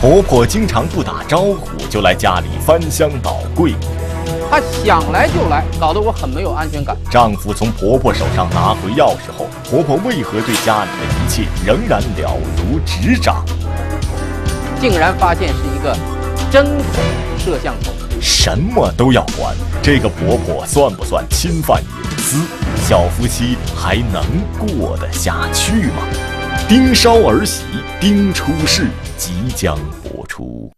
婆婆经常不打招呼就来家里翻箱倒柜，她想来就来，搞得我很没有安全感。丈夫从婆婆手上拿回钥匙后，婆婆为何对家里的一切仍然了如指掌？竟然发现是一个针孔摄像头，什么都要管，这个婆婆算不算侵犯隐私？小夫妻还能过得下去吗？盯梢儿媳，盯出事。即将播出。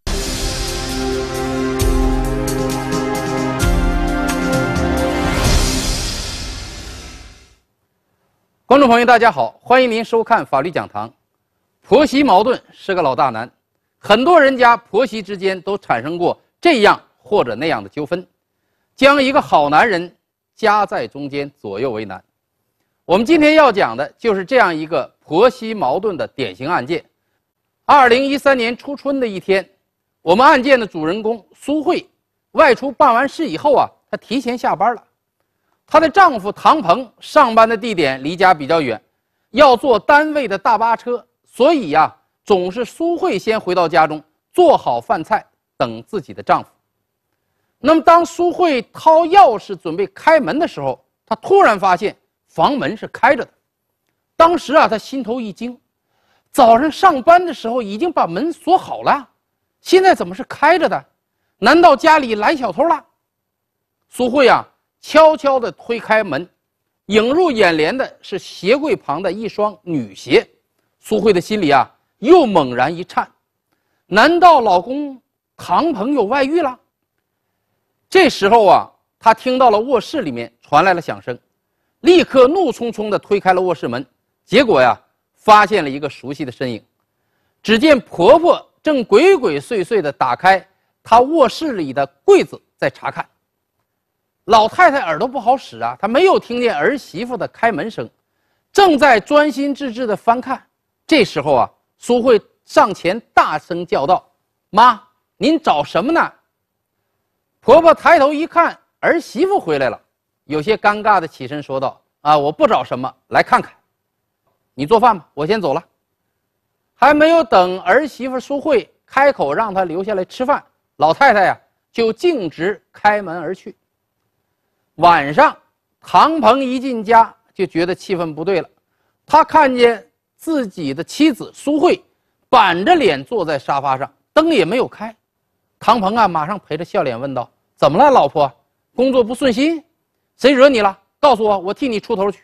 观众朋友，大家好，欢迎您收看法律讲堂。婆媳矛盾是个老大难，很多人家婆媳之间都产生过这样或者那样的纠纷，将一个好男人夹在中间，左右为难。我们今天要讲的就是这样一个婆媳矛盾的典型案件。二零一三年初春的一天，我们案件的主人公苏慧外出办完事以后啊，她提前下班了。她的丈夫唐鹏上班的地点离家比较远，要坐单位的大巴车，所以呀，总是苏慧先回到家中做好饭菜等自己的丈夫。那么，当苏慧掏钥匙准备开门的时候，她突然发现房门是开着的。当时啊，她心头一惊。早上上班的时候已经把门锁好了，现在怎么是开着的？难道家里来小偷了？苏慧啊，悄悄地推开门，映入眼帘的是鞋柜旁的一双女鞋。苏慧的心里啊，又猛然一颤，难道老公唐鹏有外遇了？这时候啊，她听到了卧室里面传来了响声，立刻怒冲冲地推开了卧室门，结果呀。发现了一个熟悉的身影，只见婆婆正鬼鬼祟祟地打开她卧室里的柜子在查看。老太太耳朵不好使啊，她没有听见儿媳妇的开门声，正在专心致志地翻看。这时候啊，苏慧上前大声叫道：“妈，您找什么呢？”婆婆抬头一看，儿媳妇回来了，有些尴尬地起身说道：“啊，我不找什么，来看看。”你做饭吧，我先走了。还没有等儿媳妇苏慧开口让她留下来吃饭，老太太呀就径直开门而去。晚上，唐鹏一进家就觉得气氛不对了，他看见自己的妻子苏慧板着脸坐在沙发上，灯也没有开。唐鹏啊，马上陪着笑脸问道：“怎么了，老婆？工作不顺心？谁惹你了？告诉我，我替你出头去。”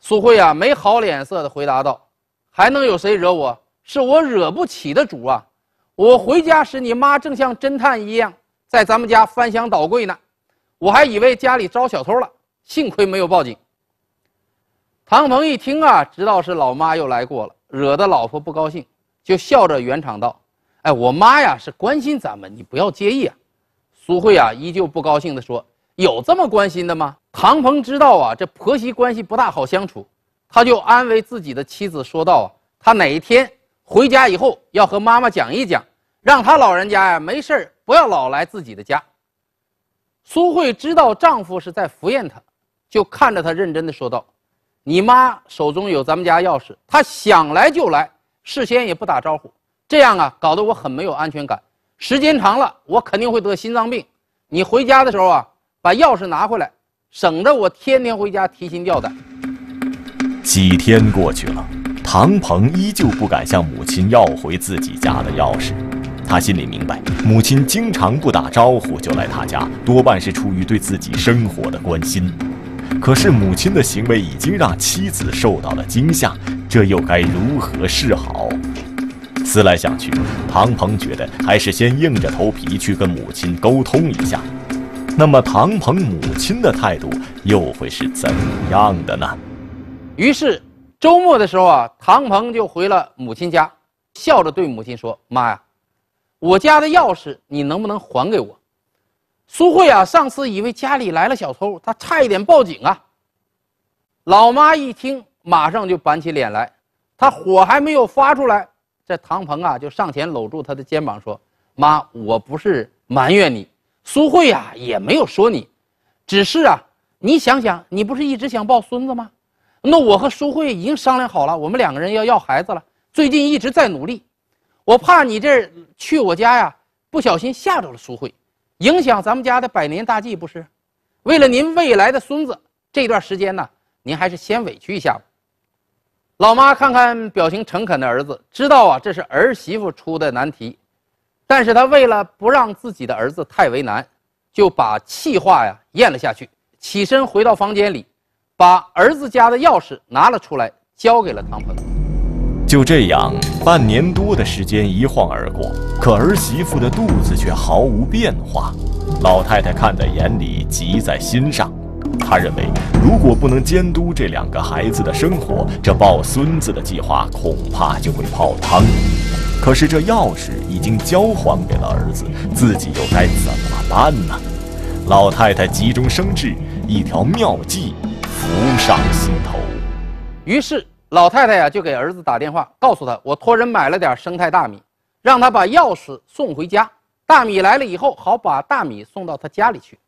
苏慧啊，没好脸色的回答道：“还能有谁惹我？是我惹不起的主啊！我回家时，你妈正像侦探一样在咱们家翻箱倒柜呢，我还以为家里招小偷了，幸亏没有报警。”唐鹏一听啊，知道是老妈又来过了，惹得老婆不高兴，就笑着圆场道：“哎，我妈呀是关心咱们，你不要介意啊。”苏慧啊，依旧不高兴地说。有这么关心的吗？唐鹏知道啊，这婆媳关系不大好相处，他就安慰自己的妻子说道：“啊，他哪一天回家以后要和妈妈讲一讲，让他老人家呀没事不要老来自己的家。”苏慧知道丈夫是在敷衍她，就看着他认真的说道：“你妈手中有咱们家钥匙，她想来就来，事先也不打招呼，这样啊搞得我很没有安全感。时间长了，我肯定会得心脏病。你回家的时候啊。”把钥匙拿回来，省得我天天回家提心吊胆。几天过去了，唐鹏依旧不敢向母亲要回自己家的钥匙。他心里明白，母亲经常不打招呼就来他家，多半是出于对自己生活的关心。可是母亲的行为已经让妻子受到了惊吓，这又该如何是好？思来想去，唐鹏觉得还是先硬着头皮去跟母亲沟通一下。那么，唐鹏母亲的态度又会是怎样的呢？于是，周末的时候啊，唐鹏就回了母亲家，笑着对母亲说：“妈呀，我家的钥匙你能不能还给我？”苏慧啊，上次以为家里来了小偷，她差一点报警啊。老妈一听，马上就板起脸来，她火还没有发出来，这唐鹏啊就上前搂住她的肩膀说：“妈，我不是埋怨你。”苏慧呀，也没有说你，只是啊，你想想，你不是一直想抱孙子吗？那我和苏慧已经商量好了，我们两个人要要孩子了，最近一直在努力。我怕你这去我家呀，不小心吓着了苏慧，影响咱们家的百年大计，不是？为了您未来的孙子，这段时间呢，您还是先委屈一下吧。”老妈看看表情诚恳的儿子，知道啊，这是儿媳妇出的难题，但是她为了不让自己的儿子太为难，就把气话呀咽了下去，起身回到房间里，把儿子家的钥匙拿了出来，交给了唐鹏。就这样，半年多的时间一晃而过，可儿媳妇的肚子却毫无变化。老太太看在眼里，急在心上。他认为，如果不能监督这两个孩子的生活，这抱孙子的计划恐怕就会泡汤。可是这钥匙已经交还给了儿子，自己又该怎么办呢？老太太急中生智，一条妙计浮上心头。于是老太太呀，就给儿子打电话，告诉他：“我托人买了点生态大米，让他把钥匙送回家。大米来了以后，好把大米送到他家里去。”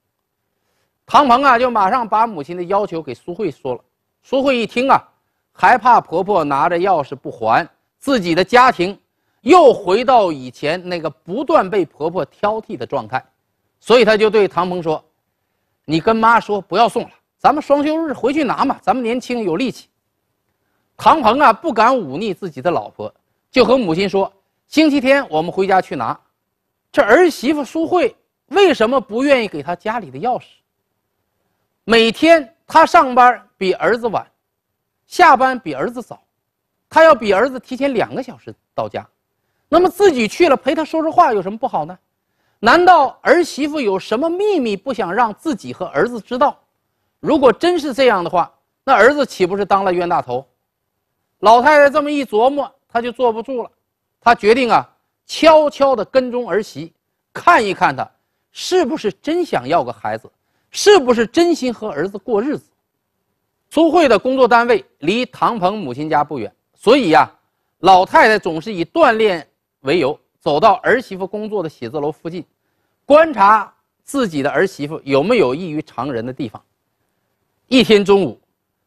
唐鹏啊，就马上把母亲的要求给苏慧说了。苏慧一听啊，害怕婆婆拿着钥匙不还，自己的家庭又回到以前那个不断被婆婆挑剔的状态，所以她就对唐鹏说：“你跟妈说不要送了，咱们双休日回去拿嘛，咱们年轻有力气。”唐鹏啊，不敢忤逆自己的老婆，就和母亲说：“星期天我们回家去拿。”这儿媳妇苏慧为什么不愿意给他家里的钥匙？每天他上班比儿子晚，下班比儿子早，他要比儿子提前两个小时到家，那么自己去了陪他说说话有什么不好呢？难道儿媳妇有什么秘密不想让自己和儿子知道？如果真是这样的话，那儿子岂不是当了冤大头？老太太这么一琢磨，她就坐不住了，她决定啊，悄悄地跟踪儿媳，看一看她是不是真想要个孩子。是不是真心和儿子过日子？苏慧的工作单位离唐鹏母亲家不远，所以呀，老太太总是以锻炼为由，走到儿媳妇工作的写字楼附近，观察自己的儿媳妇有没有异于常人的地方。一天中午，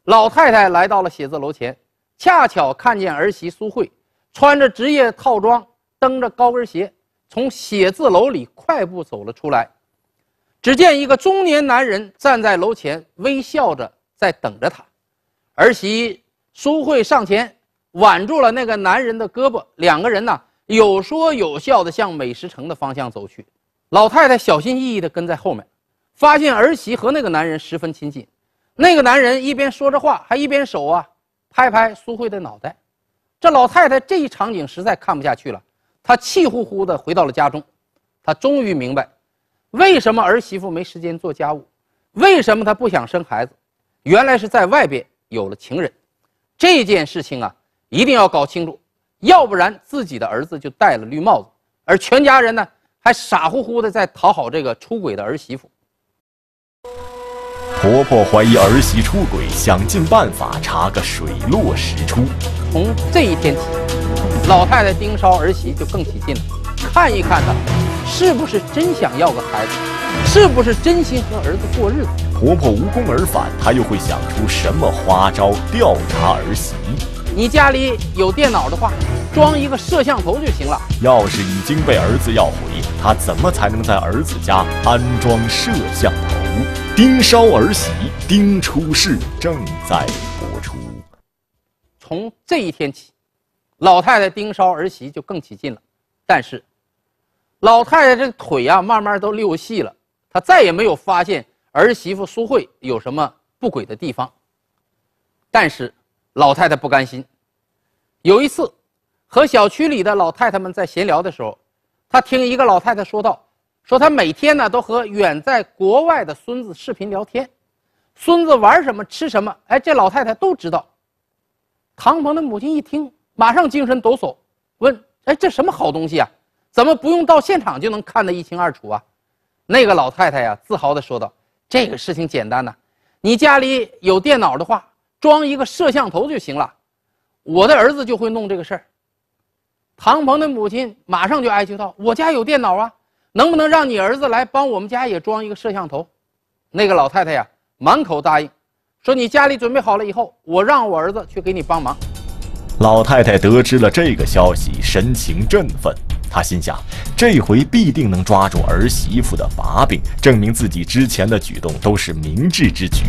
老太太来到了写字楼前，恰巧看见儿媳苏慧穿着职业套装，蹬着高跟鞋，从写字楼里快步走了出来。只见一个中年男人站在楼前，微笑着在等着他。儿媳苏慧上前挽住了那个男人的胳膊，两个人呢有说有笑的向美食城的方向走去。老太太小心翼翼地跟在后面，发现儿媳和那个男人十分亲近。那个男人一边说着话，还一边手啊拍拍苏慧的脑袋。这老太太这一场景实在看不下去了，她气呼呼地回到了家中。她终于明白。为什么儿媳妇没时间做家务？为什么她不想生孩子？原来是在外边有了情人。这件事情啊，一定要搞清楚，要不然自己的儿子就戴了绿帽子，而全家人呢还傻乎乎的在讨好这个出轨的儿媳妇。婆婆怀疑儿媳出轨，想尽办法查个水落石出。从这一天起，老太太盯梢儿媳就更起劲了，看一看她。是不是真想要个孩子？是不是真心和儿子过日子？婆婆无功而返，她又会想出什么花招调查儿媳？你家里有电脑的话，装一个摄像头就行了。钥匙已经被儿子要回，她怎么才能在儿子家安装摄像头？盯梢儿媳，盯出事正在播出。从这一天起，老太太盯梢儿媳就更起劲了，但是。老太太这腿呀，慢慢都溜细了。她再也没有发现儿媳妇苏慧有什么不轨的地方。但是，老太太不甘心。有一次，和小区里的老太太们在闲聊的时候，她听一个老太太说道：“说她每天呢都和远在国外的孙子视频聊天，孙子玩什么吃什么，哎，这老太太都知道。”唐鹏的母亲一听，马上精神抖擞，问：“哎，这什么好东西啊？”怎么不用到现场就能看得一清二楚啊？那个老太太呀，自豪地说道：“这个事情简单呐，你家里有电脑的话，装一个摄像头就行了。我的儿子就会弄这个事儿。”唐鹏的母亲马上就哀求道：“我家有电脑啊，能不能让你儿子来帮我们家也装一个摄像头？”那个老太太呀，满口答应，说：“你家里准备好了以后，我让我儿子去给你帮忙。”老太太得知了这个消息，神情振奋。她心想，这回必定能抓住儿媳妇的把柄，证明自己之前的举动都是明智之举。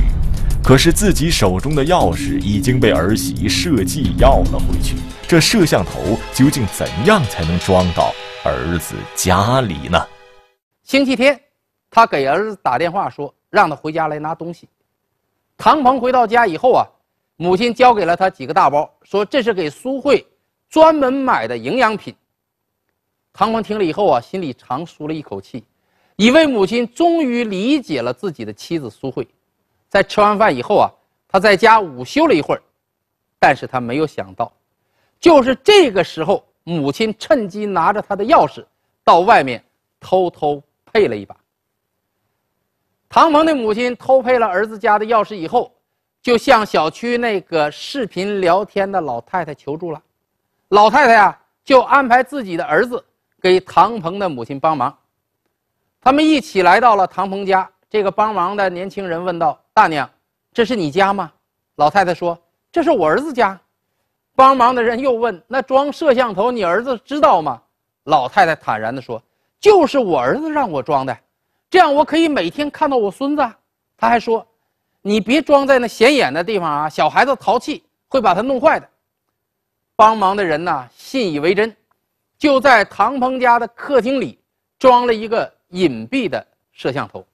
可是自己手中的钥匙已经被儿媳设计要了回去，这摄像头究竟怎样才能装到儿子家里呢？星期天，他给儿子打电话说，让他回家来拿东西。唐鹏回到家以后啊，母亲交给了他几个大包，说这是给苏慧专门买的营养品。唐鹏听了以后啊，心里长舒了一口气，以为母亲终于理解了自己的妻子苏慧。在吃完饭以后啊，他在家午休了一会儿，但是他没有想到，就是这个时候，母亲趁机拿着他的钥匙到外面偷偷配了一把。唐鹏的母亲偷配了儿子家的钥匙以后，就向小区那个视频聊天的老太太求助了。老太太呀，就安排自己的儿子。给唐鹏的母亲帮忙，他们一起来到了唐鹏家。这个帮忙的年轻人问道：“大娘，这是你家吗？”老太太说：“这是我儿子家。”帮忙的人又问：“那装摄像头，你儿子知道吗？”老太太坦然地说：“就是我儿子让我装的，这样我可以每天看到我孙子。”他还说：“你别装在那显眼的地方啊，小孩子淘气会把它弄坏的。”帮忙的人呢，信以为真。就在唐鹏家的客厅里装了一个隐蔽的摄像头。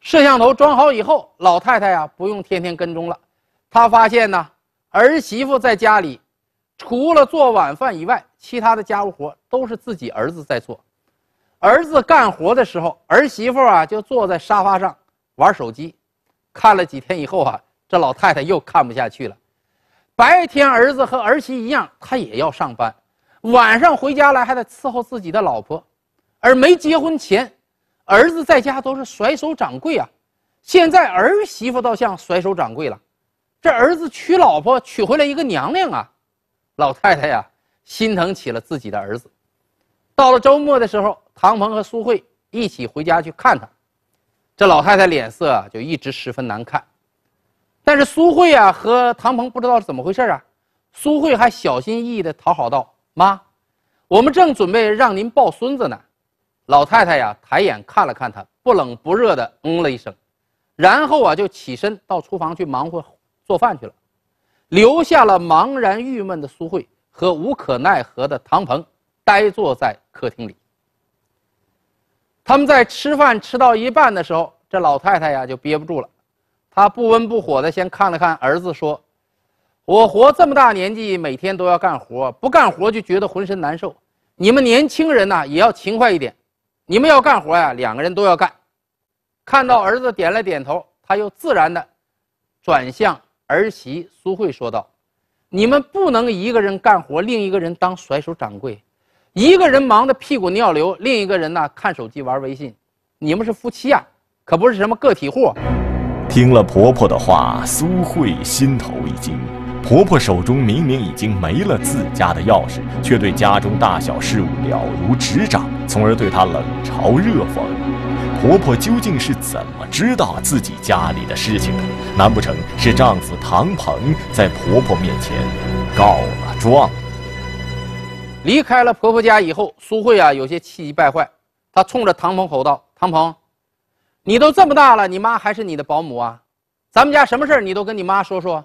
摄像头装好以后，老太太呀不用天天跟踪了。她发现呢，儿媳妇在家里除了做晚饭以外，其他的家务活都是自己儿子在做。儿子干活的时候，儿媳妇啊就坐在沙发上玩手机。看了几天以后啊，这老太太又看不下去了。白天儿子和儿媳一样，她也要上班。晚上回家来还得伺候自己的老婆，而没结婚前，儿子在家都是甩手掌柜啊。现在儿媳妇倒像甩手掌柜了，这儿子娶老婆娶回来一个娘娘啊。老太太呀，心疼起了自己的儿子。到了周末的时候，唐鹏和苏慧一起回家去看他，这老太太脸色啊就一直十分难看。但是苏慧啊和唐鹏不知道是怎么回事啊，苏慧还小心翼翼地讨好道。妈，我们正准备让您抱孙子呢。老太太呀，抬眼看了看他，不冷不热的嗯了一声，然后啊就起身到厨房去忙活做饭去了，留下了茫然郁闷的苏慧和无可奈何的唐鹏呆坐在客厅里。他们在吃饭吃到一半的时候，这老太太呀就憋不住了，她不温不火的先看了看儿子，说。我活这么大年纪，每天都要干活，不干活就觉得浑身难受。你们年轻人呐，也要勤快一点。你们要干活呀，两个人都要干。看到儿子点了点头，他又自然的转向儿媳苏慧说道：“你们不能一个人干活，另一个人当甩手掌柜，一个人忙得屁股尿流，另一个人呢看手机玩微信。你们是夫妻啊，可不是什么个体户。”听了婆婆的话，苏慧心头一惊。婆婆手中明明已经没了自家的钥匙，却对家中大小事务了如指掌，从而对她冷嘲热讽。婆婆究竟是怎么知道自己家里的事情的？难不成是丈夫唐鹏在婆婆面前告了状？离开了婆婆家以后，苏慧啊有些气急败坏，她冲着唐鹏吼道：“唐鹏，你都这么大了，你妈还是你的保姆啊？咱们家什么事儿你都跟你妈说说。”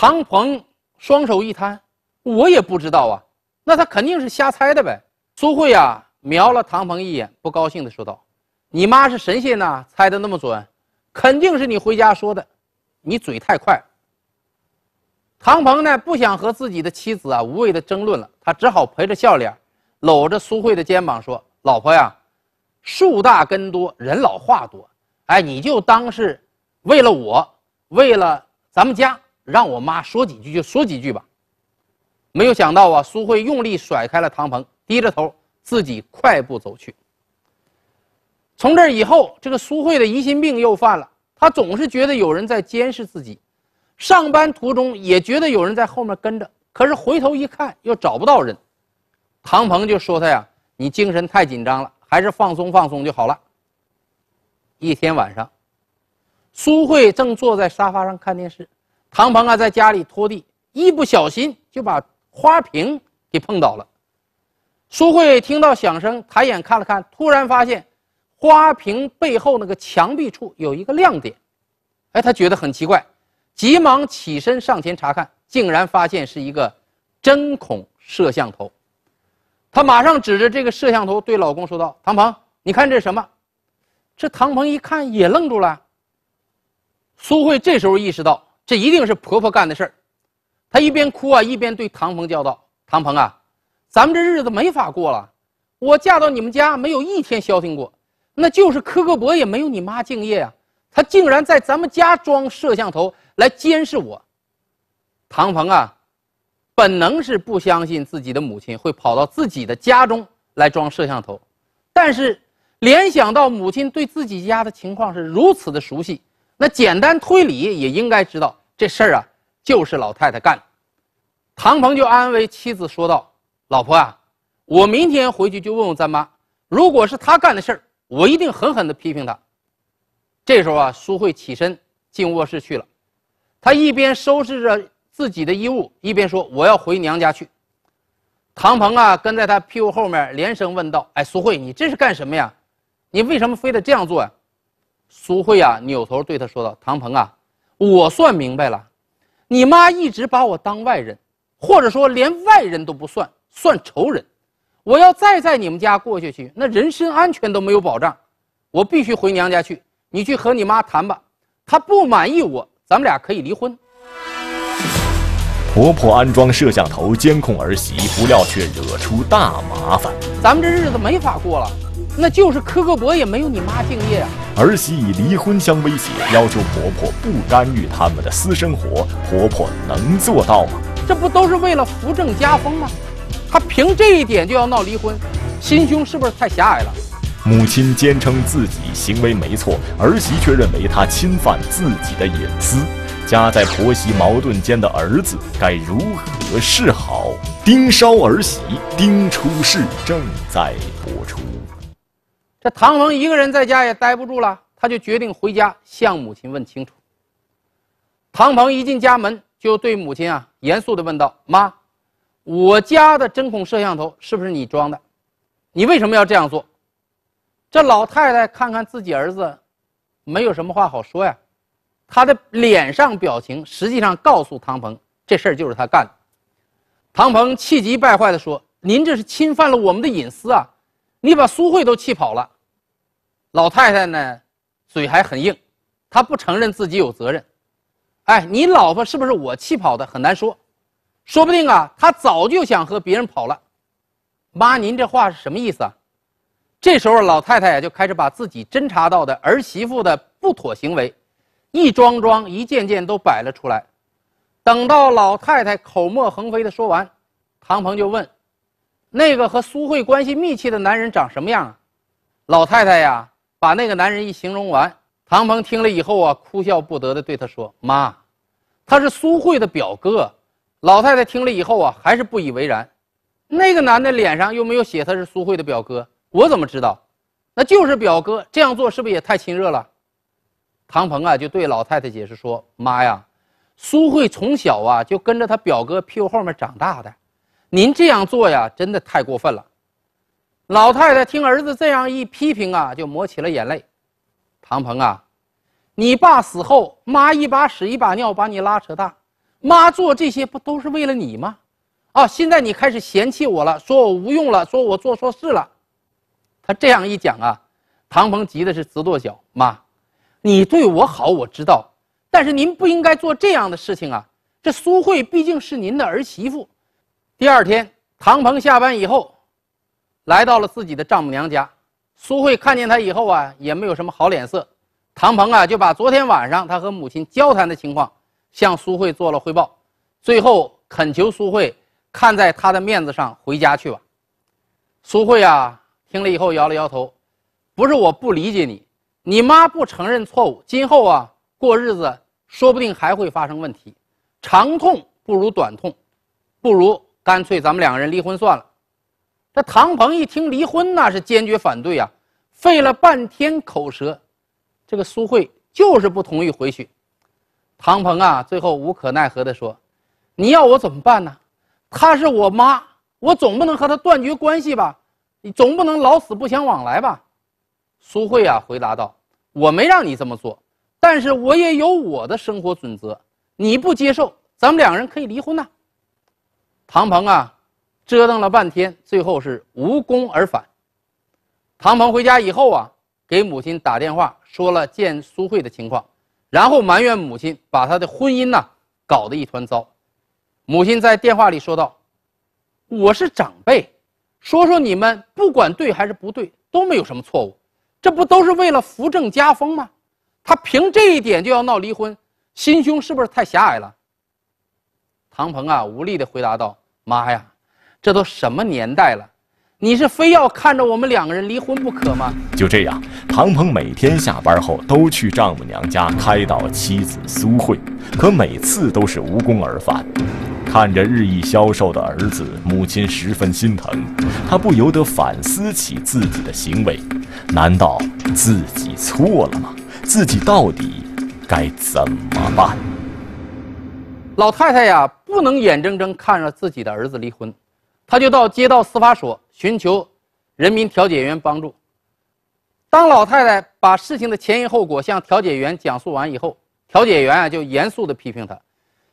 唐鹏双手一摊，我也不知道啊，那他肯定是瞎猜的呗。苏慧啊，瞄了唐鹏一眼，不高兴的说道：“你妈是神仙呐，猜的那么准，肯定是你回家说的，你嘴太快。”唐鹏呢，不想和自己的妻子啊无谓的争论了，他只好陪着笑脸，搂着苏慧的肩膀说：“老婆呀，树大根多，人老话多，哎，你就当是为了我，为了咱们家。”让我妈说几句就说几句吧。没有想到啊，苏慧用力甩开了唐鹏，低着头自己快步走去。从这以后，这个苏慧的疑心病又犯了。她总是觉得有人在监视自己，上班途中也觉得有人在后面跟着，可是回头一看又找不到人。唐鹏就说他呀：“你精神太紧张了，还是放松放松就好了。”一天晚上，苏慧正坐在沙发上看电视。唐鹏啊，在家里拖地，一不小心就把花瓶给碰倒了。苏慧听到响声，抬眼看了看，突然发现花瓶背后那个墙壁处有一个亮点，哎，他觉得很奇怪，急忙起身上前查看，竟然发现是一个针孔摄像头。她马上指着这个摄像头对老公说道：“唐鹏，你看这是什么？”这唐鹏一看也愣住了。苏慧这时候意识到，这一定是婆婆干的事儿，她一边哭啊，一边对唐鹏叫道：“唐鹏啊，咱们这日子没法过了。我嫁到你们家没有一天消停过，那就是磕个膊也没有你妈敬业啊。她竟然在咱们家装摄像头来监视我。”唐鹏啊。本能是不相信自己的母亲会跑到自己的家中来装摄像头，但是联想到母亲对自己家的情况是如此的熟悉，那简单推理也应该知道这事儿啊就是老太太干的。唐鹏就安慰妻子说道：“老婆啊，我明天回去就问问咱妈，如果是她干的事儿，我一定狠狠地批评她。”这时候啊，苏慧起身进卧室去了，她一边收拾着。自己的衣物，一边说：“我要回娘家去。”唐鹏啊，跟在他屁股后面，连声问道：“哎，苏慧，你这是干什么呀？你为什么非得这样做呀？”苏慧啊，扭头对他说道：“唐鹏啊，我算明白了，你妈一直把我当外人，或者说连外人都不算，算仇人。我要再在你们家过下去，那人身安全都没有保障。我必须回娘家去。你去和你妈谈吧，她不满意我，咱们俩可以离婚。”婆婆安装摄像头监控儿媳，不料却惹出大麻烦。咱们这日子没法过了，那就是磕个膊也没有你妈敬业啊！儿媳以离婚相威胁，要求婆婆不干预他们的私生活。婆婆能做到吗？这不都是为了扶正家风吗？她凭这一点就要闹离婚，心胸是不是太狭隘了？母亲坚称自己行为没错，儿媳却认为她侵犯自己的隐私。夹在婆媳矛盾间的儿子该如何是好？盯梢儿媳，盯出事正在播出。这唐鹏一个人在家也待不住了，他就决定回家向母亲问清楚。唐鹏一进家门，就对母亲啊严肃地问道：“妈，我家的针孔摄像头是不是你装的？你为什么要这样做？”这老太太看看自己儿子，没有什么话好说呀。他的脸上表情实际上告诉唐鹏，这事儿就是他干的。唐鹏气急败坏地说：“您这是侵犯了我们的隐私啊！你把苏慧都气跑了。”老太太呢，嘴还很硬，她不承认自己有责任。哎，你老婆是不是我气跑的？很难说，说不定啊，她早就想和别人跑了。妈，您这话是什么意思啊？这时候，老太太呀就开始把自己侦查到的儿媳妇的不妥行为。一桩桩、一件件都摆了出来。等到老太太口沫横飞的说完，唐鹏就问：“那个和苏慧关系密切的男人长什么样？”啊？”老太太呀，把那个男人一形容完，唐鹏听了以后啊，哭笑不得的对他说：“妈，他是苏慧的表哥。”老太太听了以后啊，还是不以为然。那个男的脸上又没有写他是苏慧的表哥，我怎么知道？那就是表哥，这样做是不是也太亲热了？唐鹏啊，就对老太太解释说：“妈呀，苏慧从小啊就跟着他表哥屁股后面长大的，您这样做呀，真的太过分了。”老太太听儿子这样一批评啊，就抹起了眼泪。唐鹏啊，你爸死后，妈一把屎一把尿把你拉扯大，妈做这些不都是为了你吗？啊，现在你开始嫌弃我了，说我无用了，说我做错事了。他这样一讲啊，唐鹏急的是直跺脚，妈。你对我好，我知道，但是您不应该做这样的事情啊！这苏慧毕竟是您的儿媳妇。第二天，唐鹏下班以后，来到了自己的丈母娘家。苏慧看见他以后啊，也没有什么好脸色。唐鹏啊，就把昨天晚上他和母亲交谈的情况向苏慧做了汇报，最后恳求苏慧看在他的面子上回家去吧。苏慧啊，听了以后摇了摇头，不是我不理解你。你妈不承认错误，今后啊过日子说不定还会发生问题。长痛不如短痛，不如干脆咱们两个人离婚算了。这唐鹏一听离婚，那是坚决反对啊，费了半天口舌，这个苏慧就是不同意回去。唐鹏啊，最后无可奈何地说：“你要我怎么办呢？她是我妈，我总不能和她断绝关系吧？你总不能老死不相往来吧？”苏慧啊回答道：“我没让你这么做，但是我也有我的生活准则，你不接受，咱们两个人可以离婚呐。”唐鹏啊，折腾了半天，最后是无功而返。唐鹏回家以后啊，给母亲打电话说了见苏慧的情况，然后埋怨母亲把他的婚姻呐搞得一团糟。母亲在电话里说道：“我是长辈，说说你们不管对还是不对都没有什么错误，这不都是为了扶正家风吗？他凭这一点就要闹离婚，心胸是不是太狭隘了？”唐鹏啊，无力地回答道。妈呀，这都什么年代了？你是非要看着我们两个人离婚不可吗？就这样，唐鹏每天下班后都去丈母娘家开导妻子苏慧，可每次都是无功而返。看着日益消瘦的儿子，母亲十分心疼，她不由得反思起自己的行为：难道自己错了吗？自己到底该怎么办？老太太呀，不能眼睁睁看着自己的儿子离婚，她就到街道司法所寻求人民调解员帮助。当老太太把事情的前因后果向调解员讲述完以后，调解员啊就严肃地批评她：“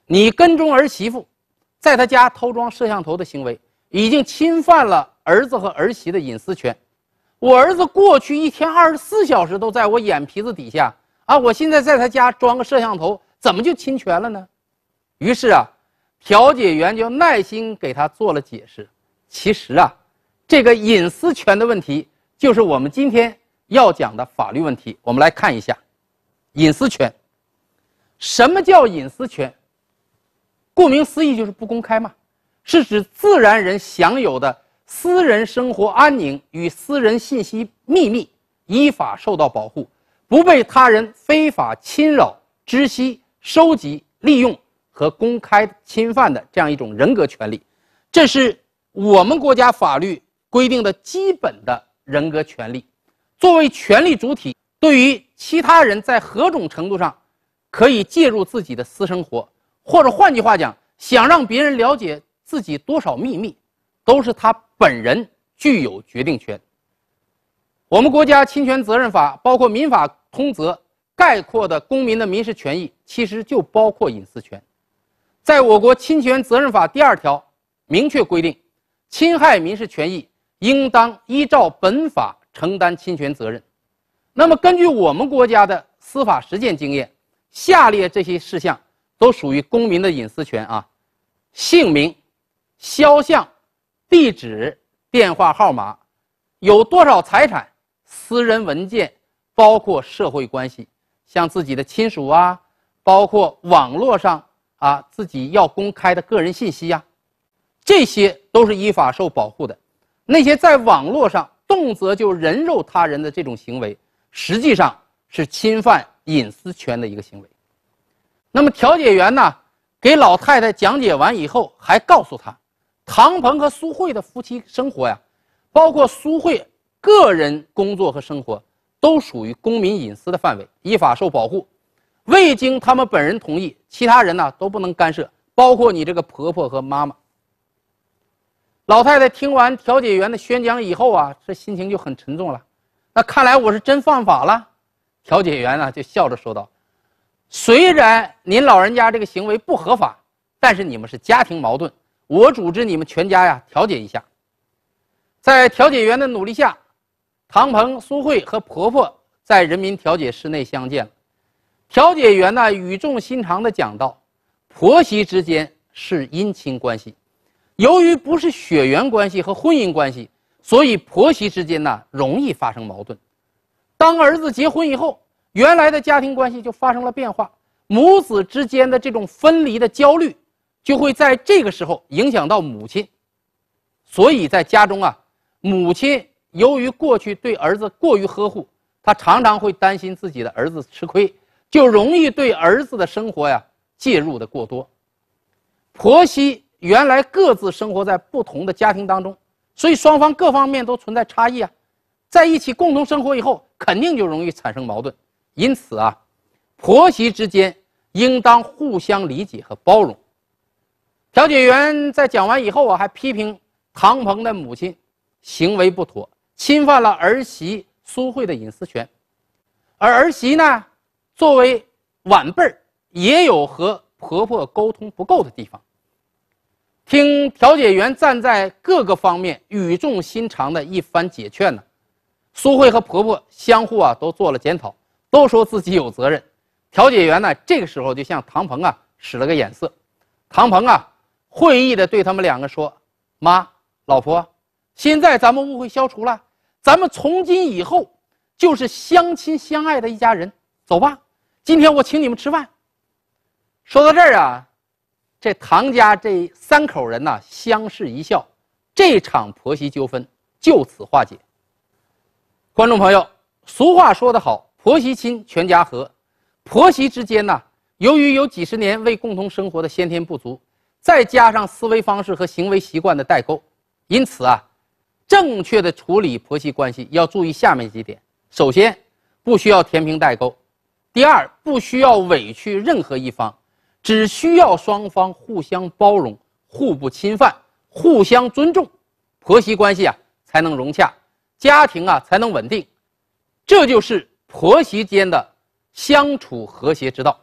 你跟踪儿媳妇，在她家偷装摄像头的行为，已经侵犯了儿子和儿媳的隐私权。我儿子过去一天二十四小时都在我眼皮子底下啊，我现在在他家装个摄像头，怎么就侵权了呢？”于是啊，调解员就耐心给他做了解释。其实啊，这个隐私权的问题就是我们今天要讲的法律问题。我们来看一下，隐私权。什么叫隐私权？顾名思义就是不公开嘛，是指自然人享有的私人生活安宁与私人信息秘密依法受到保护，不被他人非法侵扰、知悉、收集、利用。和公开侵犯的这样一种人格权利，这是我们国家法律规定的基本的人格权利。作为权利主体，对于其他人在何种程度上可以介入自己的私生活，或者换句话讲，想让别人了解自己多少秘密，都是他本人具有决定权。我们国家侵权责任法包括民法通则概括的公民的民事权益，其实就包括隐私权。在我国侵权责任法第二条明确规定，侵害民事权益应当依照本法承担侵权责任。那么，根据我们国家的司法实践经验，下列这些事项都属于公民的隐私权啊：姓名、肖像、地址、电话号码、有多少财产、私人文件，包括社会关系，像自己的亲属啊，包括网络上。啊，自己要公开的个人信息呀，这些都是依法受保护的。那些在网络上动辄就人肉他人的这种行为，实际上是侵犯隐私权的一个行为。那么调解员呢，给老太太讲解完以后，还告诉她，唐鹏和苏慧的夫妻生活呀，包括苏慧个人工作和生活，都属于公民隐私的范围，依法受保护。未经他们本人同意，其他人呢都不能干涉，包括你这个婆婆和妈妈。老太太听完调解员的宣讲以后啊，这心情就很沉重了。那看来我是真犯法了。调解员呢就笑着说道：“虽然您老人家这个行为不合法，但是你们是家庭矛盾，我组织你们全家呀调解一下。”在调解员的努力下，唐鹏、苏慧和婆婆在人民调解室内相见了。调解员呢语重心长地讲道：“婆媳之间是姻亲关系，由于不是血缘关系和婚姻关系，所以婆媳之间呢容易发生矛盾。当儿子结婚以后，原来的家庭关系就发生了变化，母子之间的这种分离的焦虑，就会在这个时候影响到母亲。所以在家中啊，母亲由于过去对儿子过于呵护，她常常会担心自己的儿子吃亏。”就容易对儿子的生活呀介入的过多。婆媳原来各自生活在不同的家庭当中，所以双方各方面都存在差异啊，在一起共同生活以后，肯定就容易产生矛盾。因此啊，婆媳之间应当互相理解和包容。调解员在讲完以后啊，还批评唐鹏的母亲行为不妥，侵犯了儿媳苏慧的隐私权。而儿媳呢，作为晚辈儿，也有和婆婆沟通不够的地方。听调解员站在各个方面语重心长的一番解劝呢，苏慧和婆婆相互啊都做了检讨，都说自己有责任。调解员呢这个时候就向唐鹏啊使了个眼色，唐鹏啊会意的对他们两个说：“妈，老婆，现在咱们误会消除了，咱们从今以后。”就是相亲相爱的一家人，走吧，今天我请你们吃饭。说到这儿啊，这唐家这三口人呢相视一笑，这场婆媳纠纷就此化解。观众朋友，俗话说得好，婆媳亲，全家和。婆媳之间呢，由于有几十年未共同生活的先天不足，再加上思维方式和行为习惯的代沟，因此啊，正确的处理婆媳关系要注意下面几点。首先，不需要填平代沟；第二，不需要委屈任何一方，只需要双方互相包容、互不侵犯、互相尊重，婆媳关系啊才能融洽，家庭啊才能稳定。这就是婆媳间的相处和谐之道。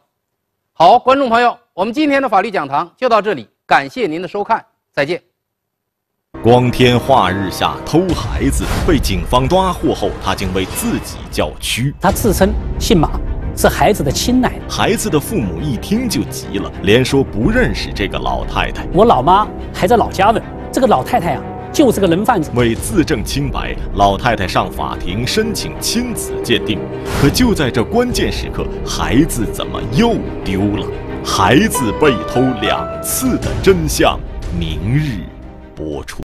好，观众朋友，我们今天的法律讲堂就到这里，感谢您的收看，再见。光天化日下偷孩子，被警方抓获后，他竟为自己叫屈。他自称姓马，是孩子的亲奶奶。孩子的父母一听就急了，连说不认识这个老太太。我老妈还在老家问这个老太太啊，就是个人贩子。为自证清白，老太太上法庭申请亲子鉴定。可就在这关键时刻，孩子怎么又丢了？孩子被偷两次的真相，明日播出。